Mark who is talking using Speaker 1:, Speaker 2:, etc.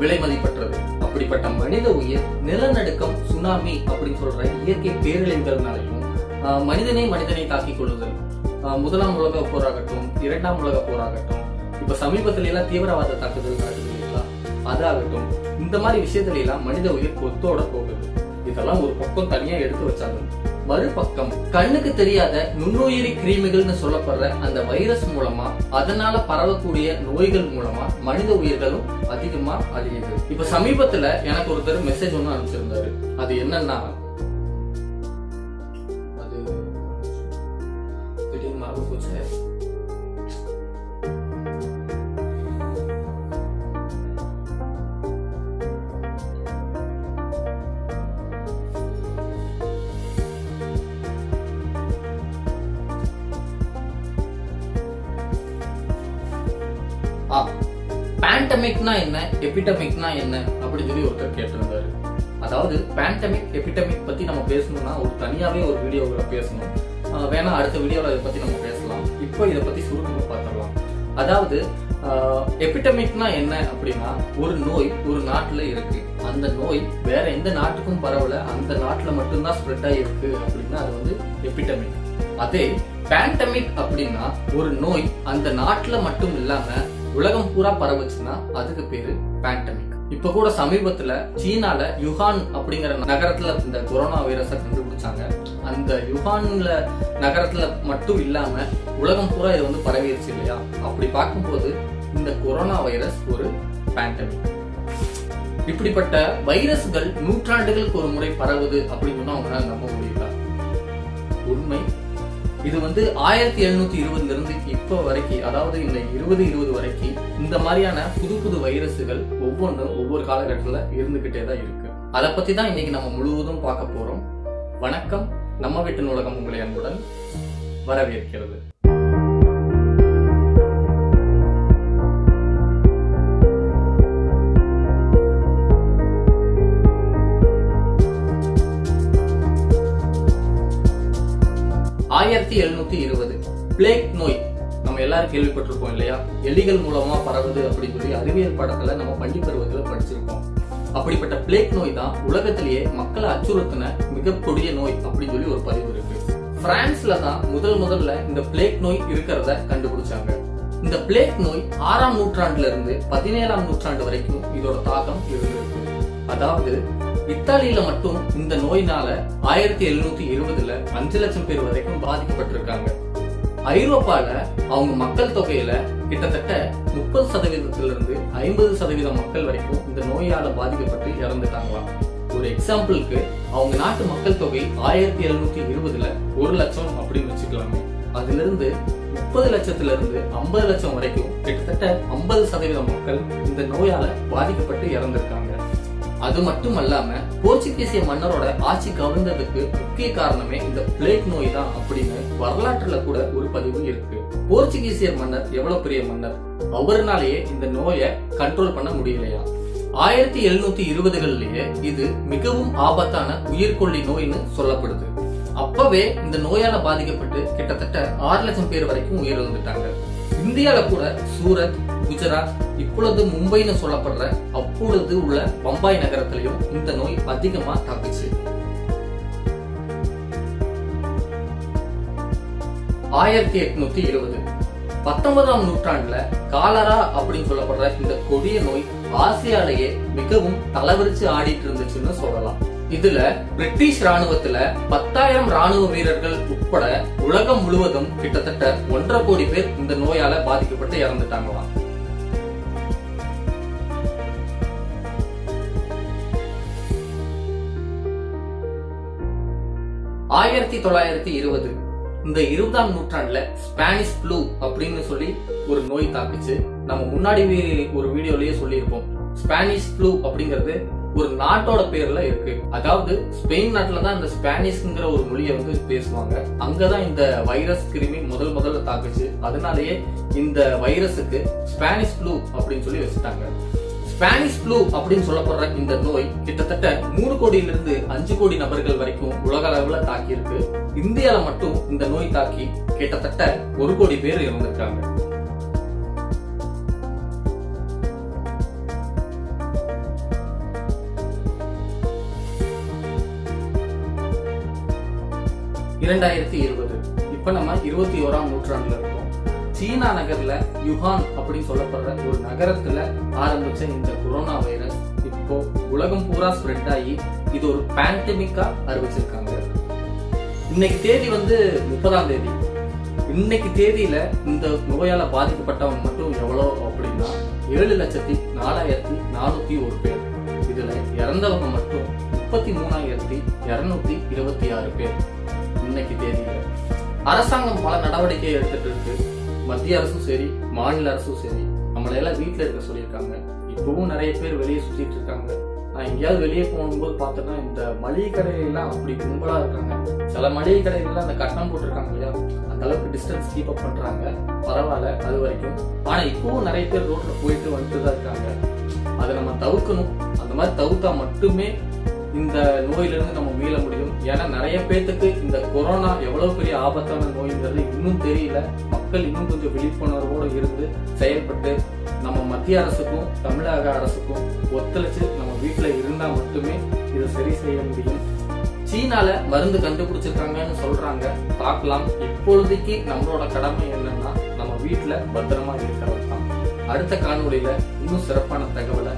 Speaker 1: விலை மதிப்பற்றது அப்படிப்பட்ட மனித உயிர் நிலநடுக்கம் சுனாமி அப்படின்னு சொல்ற இயற்கை பேரழிவுகள்னாலையும் மனிதனை மனிதனை தாக்கிக் கொள்ளுதல். ஆஹ், முதலாம் உலக போராகட்டும் இரண்டாம் உலக போராகட்டும் இப்ப சமீபத்துல எல்லாம் தீவிரவாத தாக்குதல் நடக்குது இல்லைங்களா? அதாகட்டும் இந்த மாதிரி விஷயத்துல எல்லாம் மனித உயிர் கொத்தோட போகுது. இதெல்லாம் ஒரு பக்கம் தனியா எடுத்து வச்சாலும் மறுபக்கம் கண்ணுக்கு தெரியாத நுண்ணுயிரி கிருமிகள்னு சொல்லப்படுற அந்த வைரஸ் மூலமா அதனால பரவக்கூடிய நோய்கள் மூலமா மனித உயிர்களும் அதிகமா அழியுது. இப்ப சமீபத்துல எனக்கு ஒருத்தர் மெசேஜ் ஒண்ணு அனுப்பிச்சிருந்தாரு. அது என்னன்னா அது மறந்து போச்சு. ஆ பேண்டமிக்னா என்ன? எபிடமிக்னா என்ன? அப்படின்னு சொல்லி ஒருத்தர் கேட்டிருந்தாரு. அதாவது பேண்டமிக் எபிடமிக் பத்தி நம்ம பேசணும்னா ஒரு தனியாவே ஒரு வீடியோவில் பேசணும். வேணா அடுத்த வீடியோவில் இதை பத்தி நம்ம பேசலாம். இப்போ இதை பத்தி சுருக்கமாக பார்த்துடலாம். அதாவது எபிடமிக்னா என்ன அப்படின்னா ஒரு நோய் ஒரு நாட்டுல இருக்கு. அந்த நோய் வேற எந்த நாட்டுக்கும் பரவல. அந்த நாட்டுல மட்டும்தான் ஸ்ப்ரெட் ஆகிருக்கு அப்படின்னா அது வந்து எபிடமிக் அதே பேண்டமிக் அப்படின்னா ஒரு நோய் அந்த நாட்டுல மட்டும் இல்லாம உலகம் பூரா பரவுச்சுன்னா அதுக்கு பேரு பேண்டமிக் இப்ப கூட சமீபத்துல சீனால யுஹான் அப்படிங்கிற நகரத்துல இந்த கொரோனா வைரஸை கண்டுபிடிச்சாங்க. அந்த யுஹான்ல நகரத்துல மட்டும் இல்லாம உலகம் பூரா இது வந்து பரவிடுச்சு இல்லையா? அப்படி பார்க்கும்போது இந்த கொரோனா வைரஸ் ஒரு பேண்டமிக் இப்படிப்பட்ட வைரஸ்கள் நூற்றாண்டுகளுக்கு ஒரு முறை பரவுது அப்படின்னு அவங்களால நம்ப முடியல இது வந்து ஆயிரத்தி எழுநூத்தி இருபதுல இருந்து இப்போ வரைக்கும் அதாவது இந்த இருபது இருபது வரைக்கும் இந்த மாதிரியான புது புது வைரஸுகள் ஒவ்வொன்றும் ஒவ்வொரு காலகட்டத்துல இருந்துகிட்டே தான் இருக்கு. அதை பத்தி தான் இன்னைக்கு நம்ம முழுவதும் பார்க்க போறோம். வணக்கம். நம்ம வீட்டு நூலகம் உங்களை அன்புடன் வரவேற்கிறது. ஆயிரத்தி எழுநூத்தி இருபது. பிளேக் நோய். நம்ம எல்லாரும் கேள்விப்பட்டிருப்போம் இல்லையா? எலிகள் மூலமா பரவுது அப்படின்னு சொல்லி அறிவியல் படத்துல நம்ம பள்ளி பருவத்துல படிச்சிருக்கோம். அப்படிப்பட்ட பிளேக் நோய் தான் உலகத்திலேயே மக்களை அச்சுறுத்தின மிக கொடிய நோய் அப்படின்னு சொல்லி ஒரு பதிவு இருக்கு. பிரான்ஸ்ல தான் முதல் முதல்ல இந்த பிளேக் நோய் இருக்கிறத கண்டுபிடிச்சாங்க. இந்த பிளேக் நோய் ஆறாம் நூற்றாண்டுல இருந்து பதினேழாம் நூற்றாண்டு வரைக்கும் இதோட தாக்கம் இருந்திருக்கு. அதாவது இத்தாலியில மட்டும் இந்த நோயினால ஆயிரத்தி எழுநூத்தி இருபதுல அஞ்சு லட்சம் பேர் வரைக்கும் பாதிக்கப்பட்டிருக்காங்க. ஐரோப்பால அவங்க மக்கள் தொகையில கிட்டத்தட்ட முப்பது சதவீதத்திலிருந்து இருந்து ஐம்பது சதவீதம் மக்கள் வரைக்கும் இந்த நோயால பாதிக்கப்பட்டு இறந்துட்டாங்களாம். ஒரு எக்ஸாம்பிளுக்கு அவங்க நாட்டு மக்கள் தொகை ஆயிரத்தி எழுநூத்தி இருபதுல ஒரு லட்சம் அப்படின்னு வச்சுக்கலாமே. அதுல இருந்து முப்பது லட்சத்துல இருந்து ஐம்பது லட்சம் வரைக்கும் கிட்டத்தட்ட ஐம்பது சதவீதம் மக்கள் இந்த நோயால பாதிக்கப்பட்டு இறந்திருக்காங்க. அது மட்டும் அல்லாம போர்ச்சுகீசிய மன்னரோட ஆட்சி கவிழ்ந்ததுக்கு முக்கிய காரணமே இந்த பிளேக் நோய் தான் அப்படின்னு வரலாற்றுல கூட ஒரு பதிவு இருக்கு. போர்ச்சுகீசிய மன்னர் எவ்வளவு பெரிய மன்னர்? அவருனாலேயே இந்த நோயை கண்ட்ரோல் பண்ண முடியலையா? ஆயிரத்தி எழுநூத்தி இருபதுகள்லயே இது மிகவும் ஆபத்தான உயிர்கொல்லி நோய்னு சொல்லப்படுது. அப்பவே இந்த நோயால பாதிக்கப்பட்டு கிட்டத்தட்ட ஆறு லட்சம் பேர் வரைக்கும் உயிரிழந்துட்டாங்க. இந்தியால கூட சூரத் குஜராத் இப்பொழுது மும்பைன்னு சொல்லப்படுற அப்பொழுது உள்ள பம்பாய் நகரத்திலையும் இந்த நோய் அதிகமா தாக்குச்சு ஆயிரத்தி எட்நூத்தி இருபது. பத்தொன்பதாம் நூற்றாண்டுல காலரா அப்படின்னு சொல்லப்படுற இந்த கொடிய நோய் ஆசியாலேயே மிகவும் தலைவிரிச்சு ஆடிட்டு இருந்துச்சுன்னு சொல்லலாம். இதுல பிரிட்டிஷ் ராணுவத்துல பத்தாயிரம் ராணுவ வீரர்கள் உட்பட உலகம் முழுவதும் கிட்டத்தட்ட ஒன்றரை கோடி பேர் இந்த நோயால பாதிக்கப்பட்டு இறந்துட்டாங்களாம். ஆயிரத்தி தொள்ளாயிரத்தி இருபது. இந்த இருபதாம் நூற்றாண்டுல ஸ்பானிஷ் ப்ளூ அப்படின்னு சொல்லி ஒரு நோய் தாக்குச்சு. நம்ம முன்னாடி வீ- ஒரு வீடியோலயே சொல்லியிருப்போம். ஸ்பானிஷ் ப்ளூ அப்படிங்கிறது ஒரு நாட்டோட பேர்ல இருக்கு. அதாவது ஸ்பெயின் நாட்டுல தான் இந்த ஸ்பானிஷ்ங்கிற ஒரு மொழியை வந்து பேசுவாங்க. அங்கதான் இந்த வைரஸ் கிருமி முதல் முதல்ல தாக்குச்சு. அதனாலேயே இந்த வைரஸுக்கு ஸ்பானிஷ் ப்ளூ அப்படின்னு சொல்லி வச்சுட்டாங்க. ஸ்பானிஷ் ப்ளூ அப்படின்னு சொல்லப்படுற இந்த நோய் கிட்டத்தட்ட மூணு கோடியிலிருந்து அஞ்சு கோடி நபர்கள் வரைக்கும் உலக அளவுல தாக்கி இருக்கு. இந்தியால மட்டும் இந்த நோய் தாக்கி கிட்டத்தட்ட ஒரு கோடி பேர் இறந்திருக்காங்க. இரண்டாயிரத்தி இருபது. இப்ப நம்ம இருபத்தி ஓராம் நூற்றாண்டுல இருக்கோம். சீனா நகர்ல யுஹான் அப்படின்னு சொல்லப்படுற ஒரு நகரத்துல ஆரம்பிச்ச இந்த கொரோனா வைரஸ் இப்போ உலகம் பூரா ஸ்ப்ரெட் ஆகி இது ஒரு பேண்டமிக்கா அறிவிச்சிருக்காங்க. இன்னைக்கு தேதி வந்து முப்பதாம் தேதி. இன்னைக்கு தேதியில இந்த நோயால பாதிக்கப்பட்டவங்க மட்டும் எவ்வளோ அப்படின்னா ஏழு லட்சத்தி நாலாயிரத்தி நானூத்தி ஒரு பேர். இதுல இறந்தவங்க மட்டும் முப்பத்தி மூணாயிரத்தி இருநூத்தி இருபத்தி ஆறு பேர். இன்னைக்கு தேதியில. அரசாங்கம் பல நடவடிக்கை எடுத்துட்டு இருக்கு. மத்திய அரசும் சரி மாநில அரசும் சரி நம்மளை எல்லாம் வீட்டுல இருக்க சொல்லியிருக்காங்க. இப்பவும் நிறைய பேர் வெளியே சுத்திட்டு இருக்காங்க. நான் எங்கேயாவது வெளியே போகும்போது பார்த்தோன்னா இந்த மளிகை கடையெல்லாம் அப்படி கும்பலா இருக்காங்க. சில மளிகை கடைகள்லாம் அந்த கட்டணம் போட்டிருக்காங்க இல்லையா? அந்த அளவுக்கு டிஸ்டன்ஸ் கீப் அப் பண்றாங்க. பரவாயில்ல அது வரைக்கும். ஆனா இப்பவும் நிறைய பேர் ரோட்ல போயிட்டு வந்துட்டு தான் இருக்காங்க. அதை நம்ம தவிர்க்கணும். அந்த மாதிரி தவிர்த்தா மட்டுமே இந்த நோயிலிருந்து நம்ம மீள முடியும். ஏன்னா நிறைய பேர்த்துக்கு இந்த கொரோனா எவ்வளவு பெரிய ஆபத்தான நோய்ங்கிறது இன்னும் தெரியல. மக்கள் இன்னும் கொஞ்சம் விழிப்புணர்வோடு இருந்து செயல்பட்டு நம்ம மத்திய அரசுக்கும் தமிழக அரசுக்கும் ஒத்துழைச்சு நம்ம வீட்டுல இருந்தா மட்டுமே இதை சரி செய்ய முடியும். சீனால மருந்து கண்டுபிடிச்சிருக்காங்கன்னு சொல்றாங்க. பார்க்கலாம். இப்பொழுதைக்கு நம்மளோட கடமை என்னன்னா நம்ம வீட்டுல பத்திரமா இருக்கிறது தான். அடுத்த காணொலியில இன்னும் சிறப்பான தகவலை